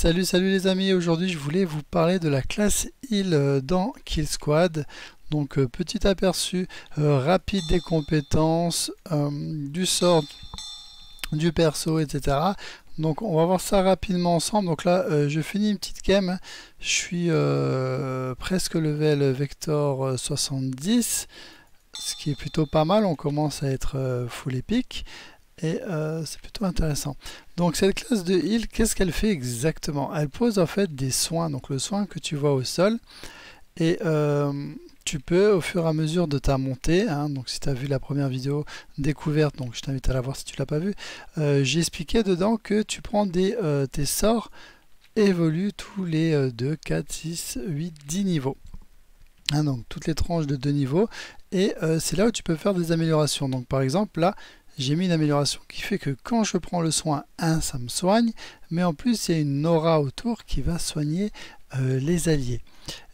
Salut salut les amis, aujourd'hui je voulais vous parler de la classe heal euh, dans Kill Squad. Donc euh, petit aperçu euh, rapide des compétences, du sort, du perso, etc. Donc on va voir ça rapidement ensemble. Donc là je finis une petite game, je suis presque level Vector 70, ce qui est plutôt pas mal, on commence à être full épique et euh, c'est plutôt intéressant. Donc cette classe de heal, qu'est-ce qu'elle fait exactement? Elle pose en fait des soins, donc le soin que tu vois au sol, et euh, tu peux au fur et à mesure de ta montée, hein, donc si tu as vu la première vidéo découverte, donc je t'invite à la voir si tu l'as pas vu, euh, j'ai expliqué dedans que tu prends des, tes sorts évoluent tous les 2, 4, 6, 8, 10 niveaux. Hein, donc toutes les tranches de 2 niveaux et c'est là où tu peux faire des améliorations donc par exemple là j'ai mis une amélioration qui fait que quand je prends le soin 1, ça me soigne, mais en plus il y a une aura autour qui va soigner euh, les alliés.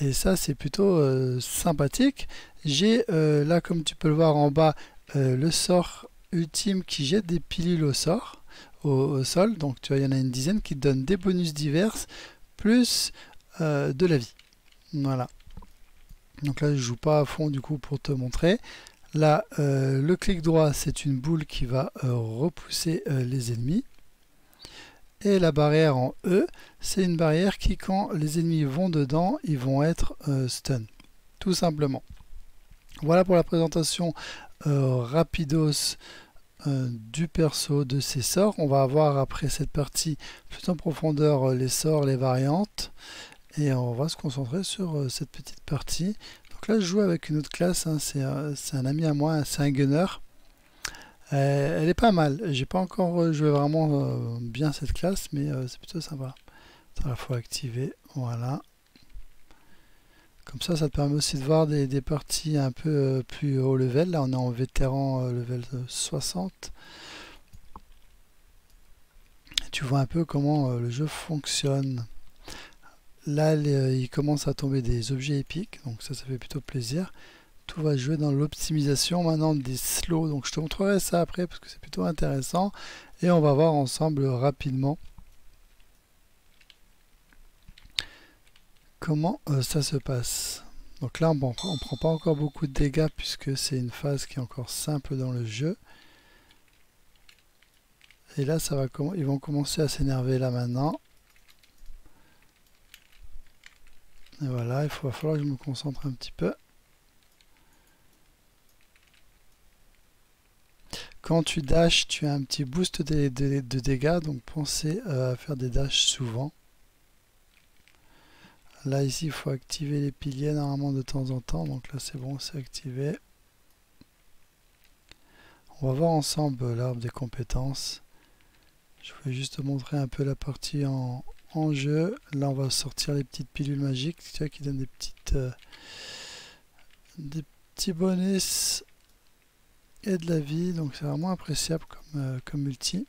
Et ça c'est plutôt euh, sympathique. J'ai euh, là comme tu peux le voir en bas le sort ultime qui jette des pilules au sort, au, sol. Donc tu vois il y en a une dizaine qui donne des bonus divers plus de la vie. Voilà. Donc là je joue pas à fond du coup pour te montrer. Là, euh, le clic droit, c'est une boule qui va euh, repousser euh, les ennemis. Et la barrière en E, c'est une barrière qui, quand les ennemis vont dedans, ils vont être stun. Tout simplement. Voilà pour la présentation rapidos du perso de ces sorts. On va avoir après cette partie plus en profondeur les sorts, les variantes. Et on va se concentrer sur cette petite partie là, je joue avec une autre classe. Hein. Euh, c'est un ami à moi, c'est un gunner. Euh, elle est pas mal. J'ai pas encore joué vraiment euh, bien cette classe, mais c'est plutôt sympa. Ça, il faut activer. Voilà. Comme ça, ça te permet aussi de voir des, des parties un peu plus haut level. Là, on est en vétéran level 60. tu vois un peu comment le jeu fonctionne. Là, euh, il commence à tomber des objets épiques, donc ça, ça fait plutôt plaisir. Tout va jouer dans l'optimisation maintenant des slows, donc je te montrerai ça après parce que c'est plutôt intéressant. Et on va voir ensemble rapidement comment euh, ça se passe. Donc là, on ne prend pas encore beaucoup de dégâts puisque c'est une phase qui est encore simple dans le jeu. Et là, ils vont commencer à s'énerver là maintenant. Voilà, il va falloir que je me concentre un petit peu. Quand tu dashes, tu as un petit boost de, dégâts, donc pensez euh, à faire des dashs souvent. Là, ici, il faut activer les piliers normalement de temps en temps, donc là, c'est bon, c'est activé. On va voir ensemble l'arbre des compétences. Je vais juste montrer un peu la partie en, en jeu. Là, on va sortir les petites pilules magiques tu vois, qui donnent des petites euh, des petits bonus et de la vie. Donc, c'est vraiment appréciable comme, euh, ulti.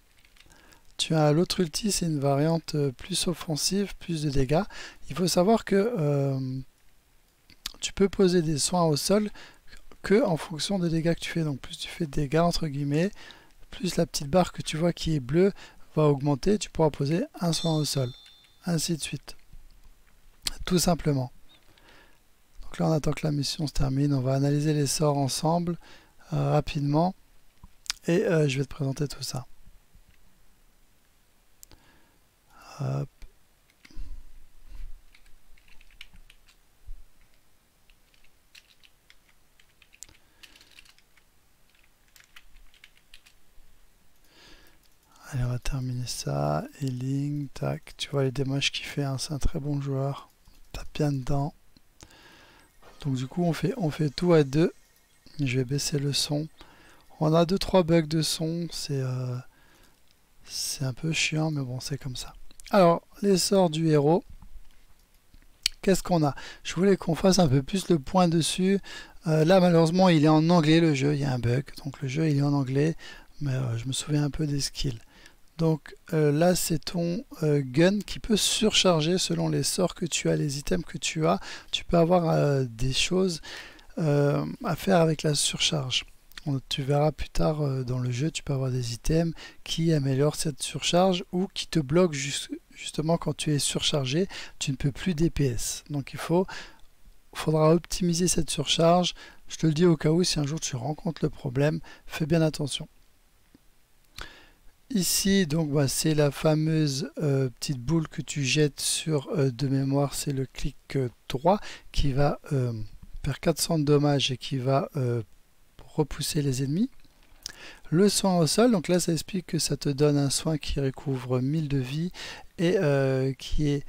Tu as l'autre ulti, c'est une variante euh, plus offensive, plus de dégâts. Il faut savoir que tu peux poser des soins au sol que en fonction des dégâts que tu fais. Donc, plus tu fais de dégâts, entre guillemets, plus la petite barre que tu vois qui est bleue va augmenter, tu pourras poser un soin au sol ainsi de suite. Tout simplement. Donc là, on attend que la mission se termine. On va analyser les sorts ensemble euh, rapidement. Et euh, je vais te présenter tout ça. Hop. Allez, on va terminer ça. Healing, tac. Tu vois les démoches qu'il fait, c'est un très bon joueur. Tape bien dedans. Donc du coup, on fait, on fait tout à deux. Je vais baisser le son. On a deux trois bugs de son. C'est euh, un peu chiant, mais bon, c'est comme ça. Alors, les sorts du héros. Qu'est-ce qu'on a? Je voulais qu'on fasse un peu plus le point dessus. Euh, là, malheureusement, il est en anglais le jeu. Il y a un bug. Donc le jeu, il est en anglais. Mais euh, je me souviens un peu des skills. Donc euh, là, c'est ton euh, gun qui peut surcharger selon les sorts que tu as, les items que tu as. Tu peux avoir euh, des choses à faire avec la surcharge. tu verras plus tard dans le jeu, tu peux avoir des items qui améliorent cette surcharge ou qui te bloquent justement quand tu es surchargé, tu ne peux plus DPS. Donc il faut, faudra optimiser cette surcharge. Je te le dis au cas où, si un jour tu rencontres le problème, fais bien attention. Ici, donc, bah, c'est la fameuse euh, petite boule que tu jettes sur euh, de mémoire, c'est le clic droit qui va faire 400 de dommages et qui va repousser les ennemis. Le soin au sol, donc là ça explique que ça te donne un soin qui recouvre 1000 de vie et euh, qui est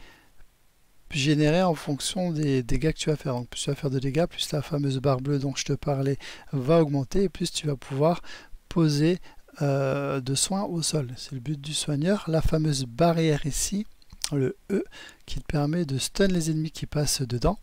généré en fonction des dégâts que tu vas faire. Donc plus tu vas faire de dégâts, plus la fameuse barre bleue dont je te parlais va augmenter et plus tu vas pouvoir poser euh, de soins au sol. C'est le but du soigneur. La fameuse barrière ici, le E, qui permet de stun les ennemis qui passent dedans.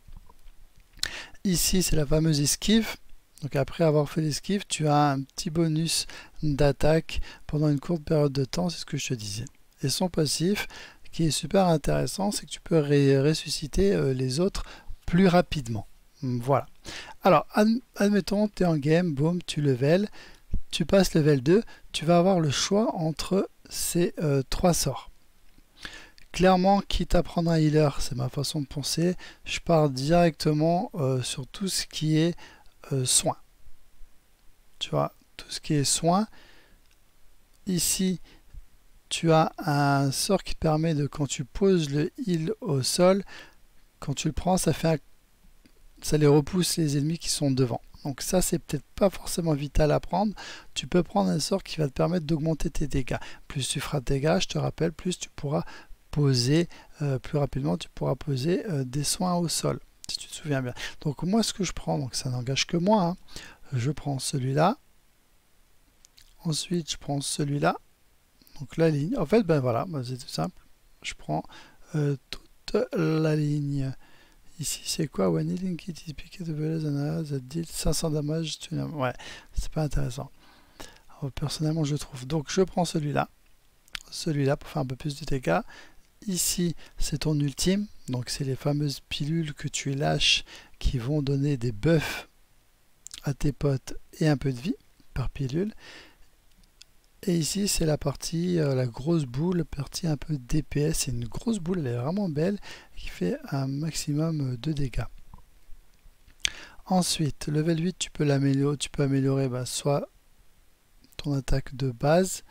Ici, c'est la fameuse esquive. Donc après avoir fait l'esquive, tu as un petit bonus d'attaque pendant une courte période de temps, c'est ce que je te disais. Et son passif, qui est super intéressant, c'est que tu peux ressusciter euh, les autres plus rapidement. Voilà. Alors, admettons, tu es en game, boum, tu level, tu passes level 2, tu vas avoir le choix entre ces euh, trois sorts. Clairement, quitte à prendre un healer, c'est ma façon de penser, je pars directement euh, sur tout ce qui est euh, soins. Tu vois, tout ce qui est soins. Ici, tu as un sort qui permet de, quand tu poses le heal au sol, quand tu le prends, ça fait ça les repousse les ennemis qui sont devant. Donc ça, c'est peut-être pas forcément vital à prendre. Tu peux prendre un sort qui va te permettre d'augmenter tes dégâts. Plus tu feras de dégâts, je te rappelle, plus tu pourras poser, euh, plus rapidement tu pourras poser euh, des soins au sol si tu te souviens bien. Donc moi ce que je prends, donc ça n'engage que moi, hein. je prends celui-là, ensuite je prends celui-là, donc la ligne, en fait ben voilà, ben, c'est tout simple, je prends euh, toute la ligne, ici c'est quoi, when healing kit is picked that deal 500 damage, ouais, c'est pas intéressant, personnellement je trouve, donc je prends celui-là, celui-là pour faire un peu plus de dégâts, Ici, c'est ton ultime. Donc, c'est les fameuses pilules que tu lâches qui vont donner des buffs à tes potes et un peu de vie par pilule. Et ici, c'est la partie, euh, la grosse boule, partie un peu DPS. C'est une grosse boule, elle est vraiment belle, qui fait un maximum de dégâts. Ensuite, level 8, tu peux l'améliorer, tu peux améliorer bah, soit ton attaque de base,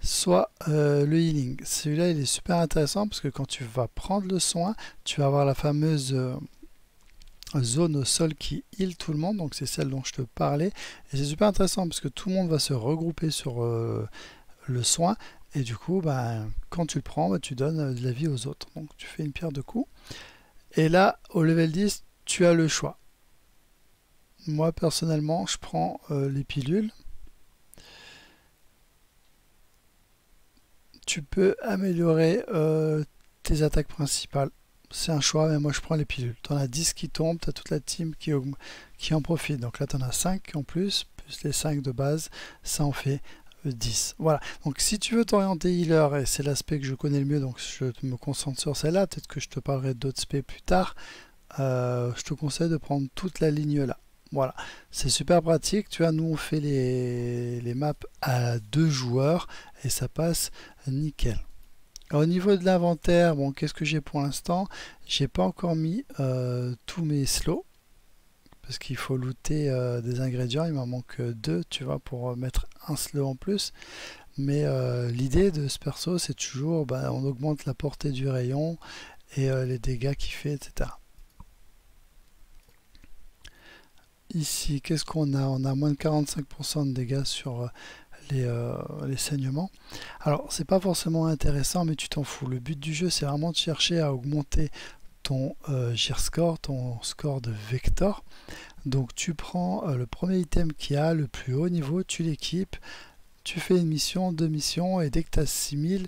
soit euh, le healing. Celui-là, il est super intéressant parce que quand tu vas prendre le soin, tu vas avoir la fameuse euh, zone au sol qui heal tout le monde. Donc c'est celle dont je te parlais. Et c'est super intéressant parce que tout le monde va se regrouper sur euh, le soin. Et du coup, ben, quand tu le prends, ben, tu donnes de la vie aux autres. Donc tu fais une pierre de coups. Et là, au level 10, tu as le choix. Moi, personnellement, je prends les pilules tu peux améliorer euh, tes attaques principales. C'est un choix, mais moi je prends les pilules. Tu en as 10 qui tombent, tu as toute la team qui, qui en profite. Donc là, tu en as 5 en plus, plus les 5 de base, ça en fait 10. Euh, voilà. Donc si tu veux t'orienter healer, et c'est l'aspect que je connais le mieux, donc je me concentre sur celle-là, peut-être que je te parlerai d'autres aspects plus tard, euh, je te conseille de prendre toute la ligne là. Voilà, c'est super pratique. Tu vois, nous on fait les, les maps à deux joueurs et ça passe nickel. Au niveau de l'inventaire, bon, qu'est-ce que j'ai pour l'instant? J'ai pas encore mis euh, tous mes slows parce qu'il faut looter euh, des ingrédients. Il m'en manque deux, tu vois, pour mettre un slow en plus. Mais euh, l'idée de ce perso, c'est toujours, bah, on augmente la portée du rayon et les dégâts qu'il fait, etc. Ici, qu'est-ce qu'on a? On a moins de 45% de dégâts sur euh, euh, les, saignements. Alors, c'est pas forcément intéressant, mais tu t'en fous. Le but du jeu, c'est vraiment de chercher à augmenter ton euh, score, ton score de vector. Donc, tu prends euh, le premier item qui a le plus haut niveau, tu l'équipes, tu fais une mission, deux missions, et dès que tu as 6000,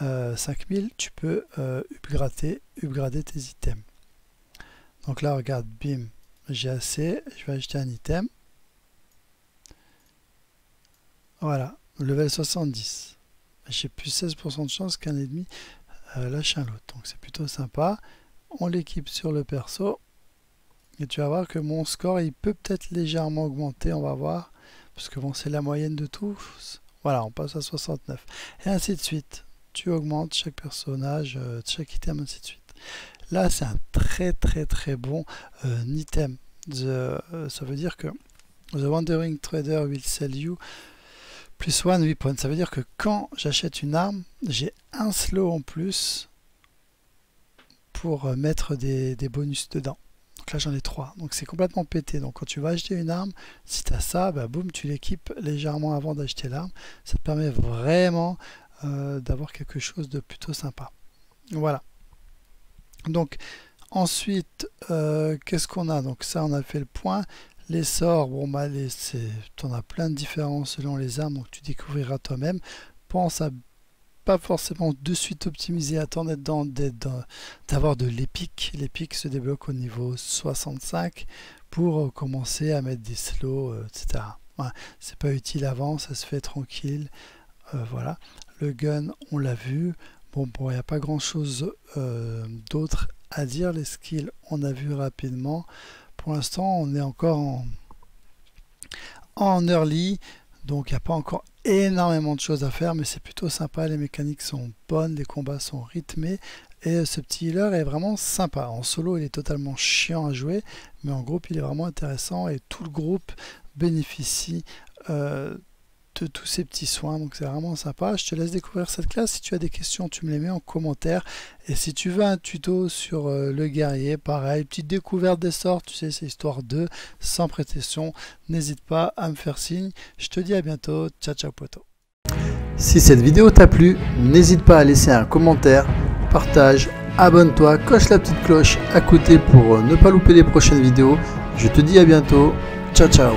5000, tu peux upgrader, upgrader tes items. Donc là, regarde, bim, j'ai assez, je vais acheter un item. Voilà, level 70. J'ai plus 16% de chance qu'un ennemi euh, lâche un lot. Donc c'est plutôt sympa. On l'équipe sur le perso. Et tu vas voir que mon score, il peut peut-être légèrement augmenter. On va voir. Parce que bon, c'est la moyenne de tous. Voilà, on passe à 69. Et ainsi de suite. tu augmentes chaque personnage, euh, chaque item, ainsi de suite. Là, c'est un très très très bon euh, item. ça veut dire que The Wandering Trader will sell you plus one weapon. Ça veut dire que quand j'achète une arme, j'ai un slow en plus pour mettre des, bonus dedans. Donc là j'en ai trois. Donc c'est complètement pété. Donc quand tu vas acheter une arme, si tu as ça, bah boum, tu l'équipes légèrement avant d'acheter l'arme. Ça te permet vraiment euh, d'avoir quelque chose de plutôt sympa. Voilà. Donc ensuite, euh, qu'est-ce qu'on a? Donc ça, on a fait le point. Les sorts, bon bah tu en as plein de différences selon les armes, donc tu découvriras toi-même. Pense à pas forcément de suite optimiser, attendre d'avoir de l'épique. L'épique se débloque au niveau 65 pour euh, commencer à mettre des slows, etc. c'est pas utile avant, ça se fait tranquille. voilà. Le gun, on l'a vu. Bon, bon, il n'y a pas grand chose euh, d'autre à dire. Les skills, on a vu rapidement. Pour l'instant, on est encore en, en early. Donc, il n'y a pas encore énormément de choses à faire, mais c'est plutôt sympa. Les mécaniques sont bonnes, les combats sont rythmés. Et ce petit healer est vraiment sympa. En solo, il est totalement chiant à jouer, mais en groupe, il est vraiment intéressant et tout le groupe bénéficie euh, tous ces petits soins. Donc c'est vraiment sympa. Je te laisse découvrir cette classe. Si tu as des questions, tu me les mets en commentaire. Et si tu veux un tuto sur euh, le guerrier, pareil, petite découverte des sorts, tu sais, c'est histoire de, sans prétention, n'hésite pas à me faire signe. Je te dis à bientôt. Ciao, ciao, poto. Si cette vidéo t'a plu, n'hésite pas à laisser un commentaire, partage, abonne-toi, coche la petite cloche à côté pour euh, ne pas louper les prochaines vidéos. Je te dis à bientôt. Ciao, ciao.